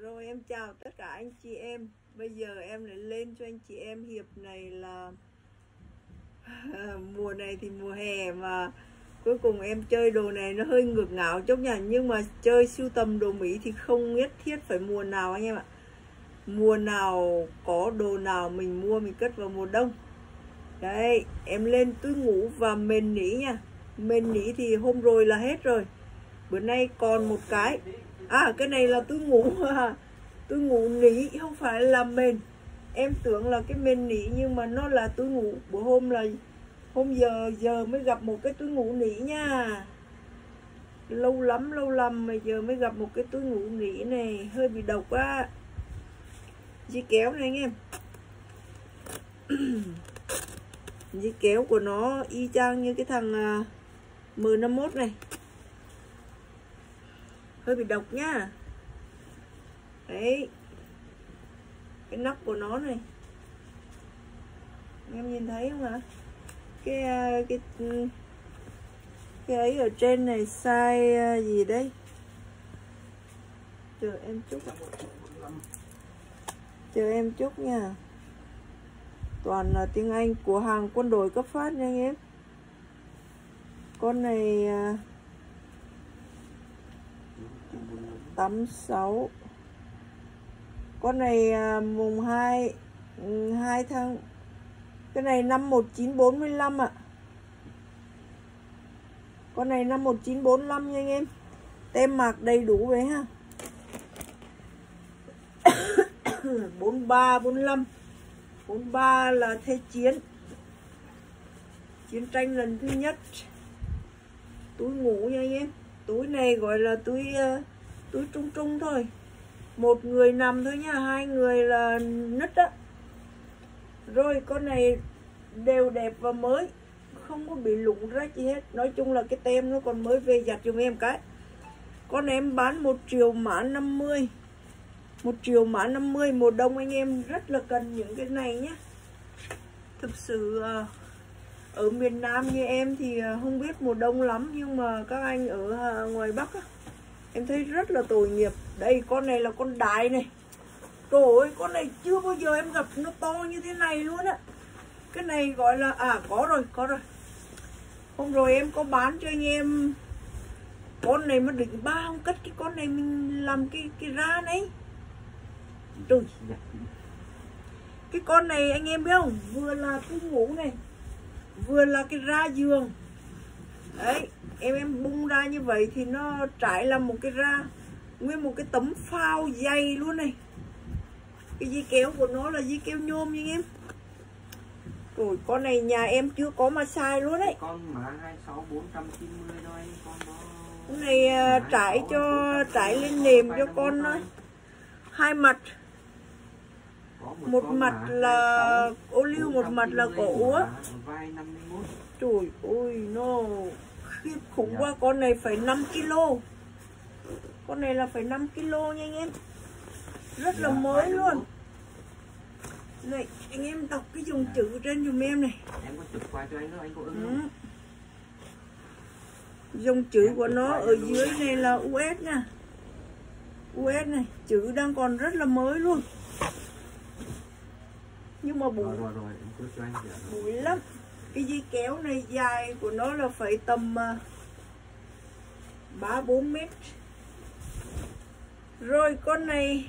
Rồi em chào tất cả anh chị em. Bây giờ em lại lên cho anh chị em hiệp này là, Mùa này thì mùa hè mà Cuối cùng em chơi đồ này nó hơi ngược ngạo chút nha. Nhưng mà chơi sưu tầm đồ Mỹ thì không nhất thiết phải mùa nào anh em ạ. Mùa nào có đồ nào mình mua mình cất vào mùa đông. Đây em lên túi ngủ và mền nỉ nha. Mền nỉ thì hôm rồi là hết rồi. Bữa nay còn một cái. À cái này là tôi ngủ tôi ngủ nỉ không phải là mền. Em tưởng là cái mền nỉ nhưng mà nó là tôi ngủ. Bữa hôm là, Hôm giờ giờ mới gặp một cái túi ngủ nỉ nha. Lâu lắm lâu lắm mà giờ mới gặp một cái túi ngủ nỉ này Hơi bị độc á Dây kéo này anh em Dây kéo của nó y chang như cái thằng à, M51 này hơi bị độc nhá đấy. Cái nắp của nó này. Em nhìn thấy không ạ? Cái à, cái cái ấy ở trên này size à, gì đấy? Chờ em chút chờ em chút nha. Toàn là tiếng Anh của hàng quân đội cấp phát nha anh em. Con này à, 86 con này à, mùng 2 2 ừ, tháng cái này năm 1945 ạ. À. con này năm 1945 nha anh em. Tem mạc đầy đủ vậy ha. 43 45 43 là thế chiến. Chiến tranh lần thứ nhất. Túi ngủ nha anh em. Túi này gọi là túi uh, túi trung trung thôi. Một người nằm thôi nha hai người là nứt á. Rồi con này đều đẹp và mới không có bị lụng rách gì hết. Nói chung là cái tem nó còn mới về giặt giùm em cái. Con em bán một triệu mã 50 một triệu mã 50 mùa đông anh em rất là cần những cái này nhé thực sự à, ở miền Nam như em thì à, không biết mùa đông lắm nhưng mà các anh ở à, ngoài Bắc á, em thấy rất là tội nghiệp. Đây, con này là con đại này. Trời ơi, con này chưa bao giờ em gặp nó to như thế này luôn á. Cái này gọi là à có rồi có rồi. Hôm rồi em có bán cho anh em. Con này mà đỉnh ba không cất cái con này mình làm cái cái ra này trời. Cái con này anh em biết không? Vừa là cái ngủ này, vừa là cái ra giường. Đấy em em bung ra như vậy thì nó trải làm một cái ra nguyên một cái tấm phao dày luôn này. Cái dây kéo của nó là dây kéo nhôm nha em. Rồi con này nhà em chưa có mà sai luôn đấy. Con mã 26 490 thôi con đó. Cái này à, trải cho trải lên nềm cho con nó hai mặt một mặt là ô liu một mặt là cổ úa vai 51 trời ơi nó khiếp khủng quá con này phải 5 kg con này là phải 5 kg nha anh em. Rất là mới luôn. này anh em đọc cái dòng chữ trên dùm em này. Em có chụp qua cho anh đó anh có ứng ừ. dòng chữ của nó ở dưới này là US nha. US này chữ đang còn rất là mới luôn. Nhưng mà bụi rồi rồi em dạ rồi. bụi lắm cái dây kéo này dài của nó là phải tầm à, ba bốn mét. Rồi con này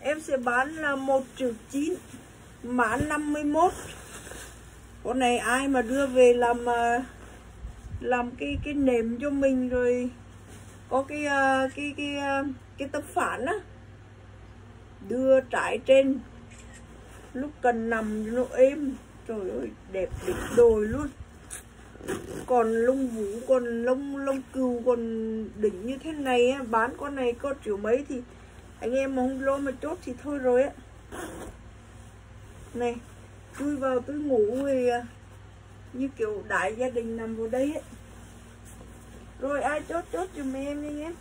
em sẽ bán là một triệu chín mã 51 con này ai mà đưa về làm à, làm cái cái nệm cho mình rồi có cái à, cái cái cái, cái tấm phản á đưa trải trên. Lúc cần nằm nó êm trời ơi đẹp đỉnh đồi luôn. Còn lông vũ còn lông lông cừu còn đỉnh như thế này á, bán con này có triệu mấy thì anh em mà không lo mà chốt thì thôi rồi á. Này chui vào túi ngủ thì à, như kiểu đại gia đình nằm vào đây ấy. rồi ai chốt chốt giùm em đi nhé.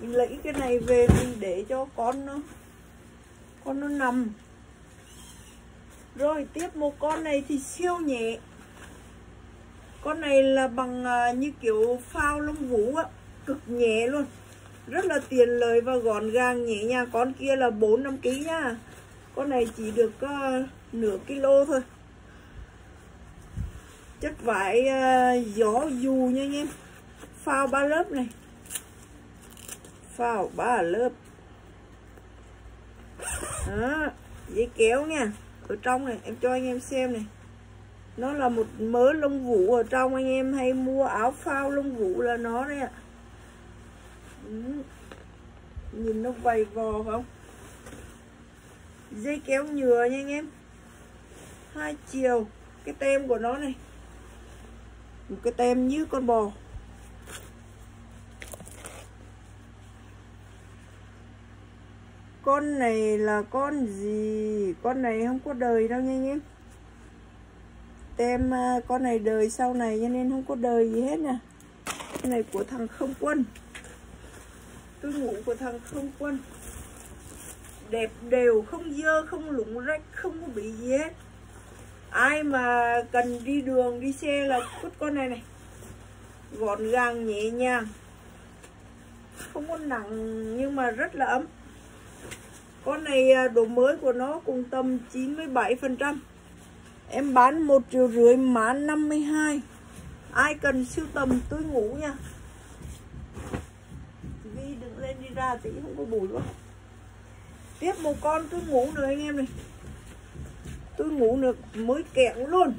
Mình lấy cái này về mình để cho con nó con nó nằm rồi tiếp một con này thì siêu nhẹ. Con này là bằng à, như kiểu phao lông vũ á Cực nhẹ luôn. Rất là tiền lời và gọn gàng nhẹ nhàng con kia là 4 5 kg nha. Con này chỉ được uh, nửa kilo thôi. Chất vải uh, gió dù nha anh em phao ba lớp này. Phao ba lớp. Đó dễ kéo nha ở trong này. Em cho anh em xem này. Nó là một mớ lông vũ ở trong, anh em hay mua áo phao lông vũ là nó đấy ạ. Ừ. nhìn nó vầy vò không? Dây kéo nhựa nha anh em. Hai chiều. Cái tem của nó này. Một cái tem như con bò. Con này là con gì? Con này không có đời đâu nha anh em tem à, con này đời sau này cho nên không có đời gì hết nè cái này của thằng không quân. Tôi ngủ của thằng không quân. Đẹp đều, không dơ, không lủng rách, không có bị gì hết. Ai mà cần đi đường, đi xe là cút con này này. Gọn gàng, nhẹ nhàng. Không có nặng, nhưng mà rất là ấm con này à, độ mới của nó cùng tầm 97 phần trăm. Em bán một triệu rưỡi mã 52 ai cần siêu tầm, tôi ngủ nha. Vì đừng lên đi ra tí không có bụi quá tiếp một con, tôi ngủ nữa anh em này. Tôi ngủ được mới kẹo luôn.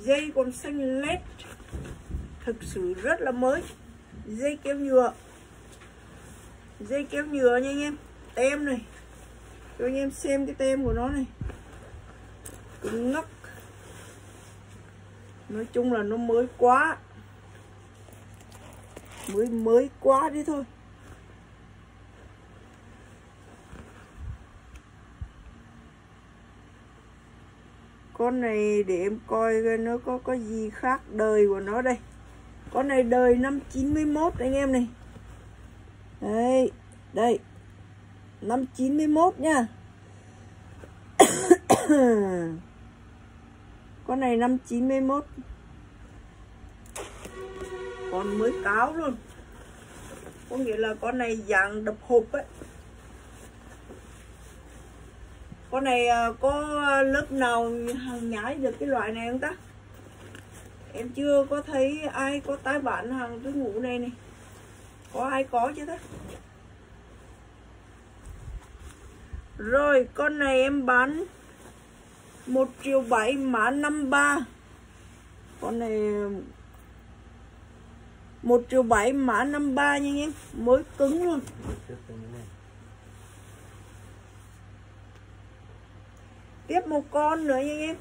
Dây còn xanh lét. Thực sự rất là mới. Dây kéo nhựa. Dây kéo nhựa nha anh em. Tem này cho anh em xem cái tem của nó này. Cứng ngắc. Nói chung là nó mới quá. Mới mới quá đi thôi. Con này để em coi nó có có gì khác đời của nó đây. Con này đời năm 91 anh em này. Đây đây năm 91 nha. Con này năm 91 con mới cáo luôn. Có nghĩa là con này dạng đập hộp ấy. Con này à, có lớp nào hàng nhái được cái loại này không ta? Em chưa có thấy ai có tái bản hàng túi ngủ này này. Có ai có chưa ta? Rồi, con này em bán 1 triệu 7 mã 53 Con này 1 triệu 7 mã 53 nha em Mới cứng luôn. Tiếp một con nữa nha em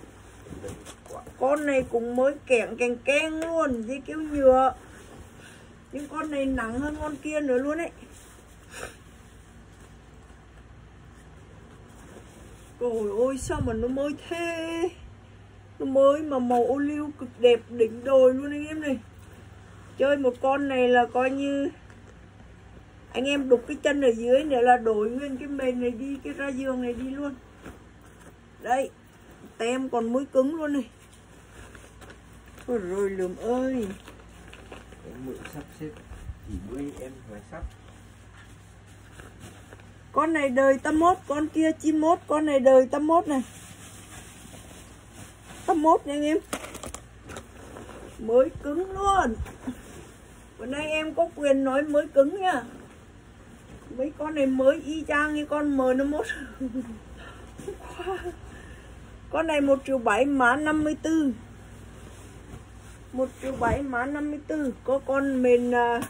Con này cũng mới kẹn kèn ken luôn Dây kéo nhựa. Nhưng con này nặng hơn con kia nữa luôn ấy. Trời ơi, sao mà nó mới thế? Nó mới mà màu ô liu cực đẹp, đỉnh đồi luôn anh em này. Chơi một con này là coi như Anh em đục cái chân ở dưới nữa là đổi nguyên cái mền này đi, Cái ra giường này đi luôn. Đây, Tem còn mới cứng luôn này. Ôi rồi lượm ơi. Em mượn sắp xếp Chỉ bữa em phải sắp con này đời tâm mốt con kia chim mốt con này đời tâm mốt này. Tâm mốt nha anh em. Mới cứng luôn. Bữa nay em có quyền nói mới cứng nha. Mấy con này mới y chang như con m năm mốt con này một triệu bảy mã 54 một triệu bảy mã 54 có con mình uh, à,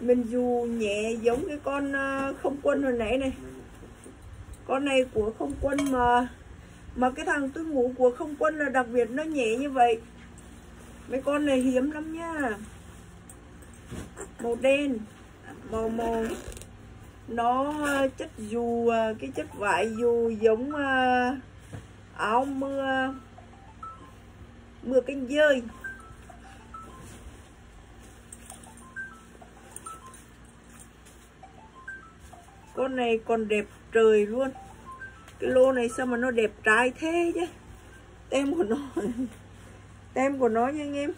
mình dù nhẹ giống cái con ờ, không quân hồi nãy này. Con này của không quân mà mà cái thằng tôi ngủ của không quân là đặc biệt nó nhẹ như vậy. Mấy con này hiếm lắm nha. Màu đen, màu màu. Nó ờ, chất dù ờ, cái chất vải dù giống áo mưa mưa cánh dơi. Con này còn đẹp trời luôn. Cái lô này sao mà nó đẹp trai thế chứ? Tem của nó tem của nó nha anh em.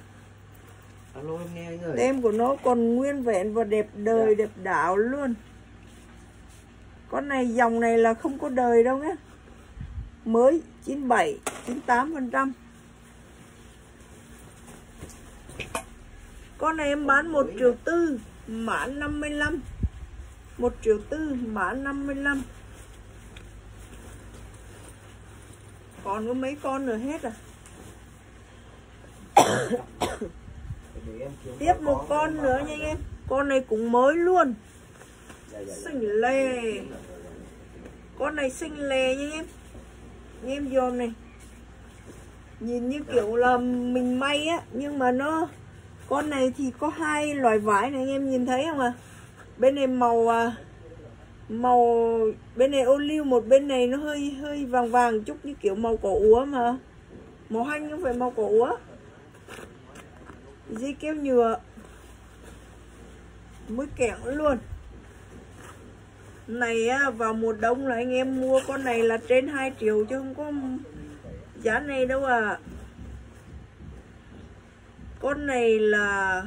Alo em nghe ơi. Tem của nó còn nguyên vẹn và đẹp đời dạ. đẹp đạo luôn. Con này dòng này là không có đời đâu nhé. Mới 97 98 phần trăm. Con này em bán 1 triệu tư mã 55 1 triệu tư mã 55 còn có mấy con nữa hết à? Tiếp một con nữa nha anh em. con này cũng mới luôn. Dạ dạ dạ. Xinh lè. Con này xinh lè nha anh em. Anh em dòm này. Nhìn như kiểu là mình may á nhưng mà nó con này thì có hai loại vải này anh em nhìn thấy không à bên này màu à, màu bên này ô liu một bên này nó hơi hơi vàng vàng chút như kiểu màu cỏ úa mà. Màu hanh không phải màu cỏ úa. Dây keo nhựa. Mới kẹo luôn. Này á, vào mùa đông là anh em mua con này là trên 2 triệu chứ không có giá này đâu à. Con này là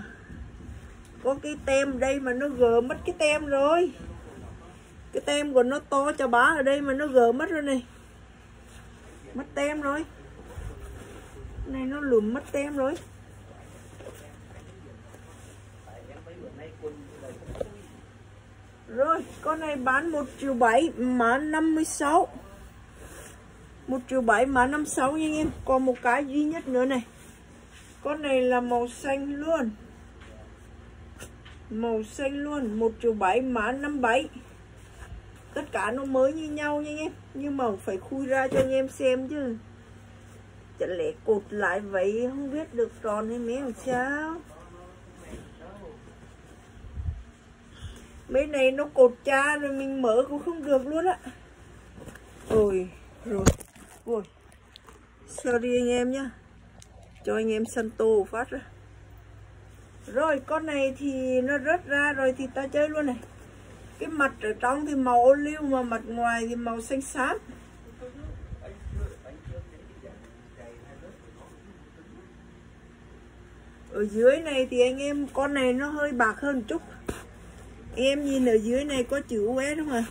có cái tem đây mà nó gỡ mất cái tem rồi. Cái tem của nó to cho bá ở đây mà nó gỡ mất rồi này. Mất tem rồi. Này nó lùm mất tem rồi. Rồi, con này bán 1 triệu 7 mã 56 1 triệu 7 mã 56 nha anh em. Còn một cái duy nhất nữa này. Con này là màu xanh luôn. Màu xanh luôn 1 triệu 7 mã 57 Tất cả nó mới như nhau nha anh em Nhưng mà phải khui ra cho anh em xem chứ. Chẳng lẽ cột lại vậy, không biết được tròn hay méo sao. Mấy này nó cột cha rồi mình mở cũng không được luôn á. Ôi, rồi, ôi. Sorry anh em nhá. Cho anh em săn tô phát ra rồi, con này thì nó rớt ra rồi thì ta chơi luôn này. Cái mặt ở trong thì màu ô liu mà mặt ngoài thì màu xanh xám. Ở dưới này thì anh em, con này nó hơi bạc hơn chút. Em nhìn ở dưới này có chữ US không ạ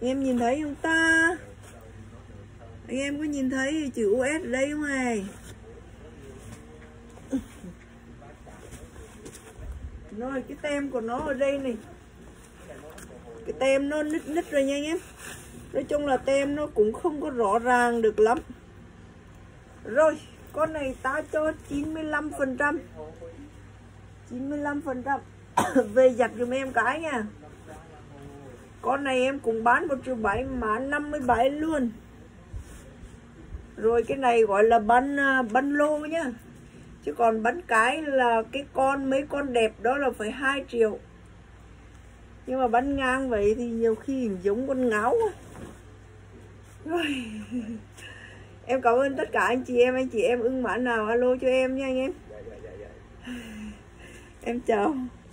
em nhìn thấy không ta? Anh em có nhìn thấy chữ US ở đây không này? Rồi, cái tem của nó ở đây này. Cái tem nó nít nít rồi nha anh em nói chung là tem nó cũng không có rõ ràng được lắm. Rồi, con này ta cho 95 phần trăm. 95 phần trăm. Về giặt giùm em cái nha. Con này em cũng bán một triệu bảy mã 57 luôn. Rồi cái này gọi là bánh à, bánh lô nhá chứ còn bánh cái là cái con mấy con đẹp đó là phải 2 triệu. Nhưng mà bánh ngang vậy thì nhiều khi giống con ngáo rồi em cảm ơn tất cả anh chị em anh chị em ưng mã nào alo cho em nha anh em. Em chào